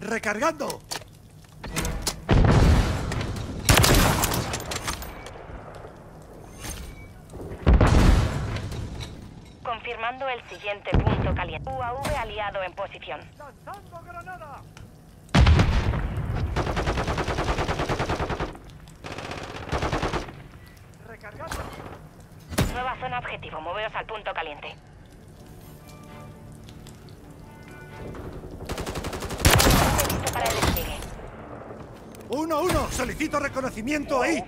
¡Recargando! Confirmando el siguiente punto caliente. UAV aliado en posición. ¡Lanzando granada! ¡Recargando! Nueva zona objetivo. Moveos al punto caliente. 1-1, solicito reconocimiento e ahí.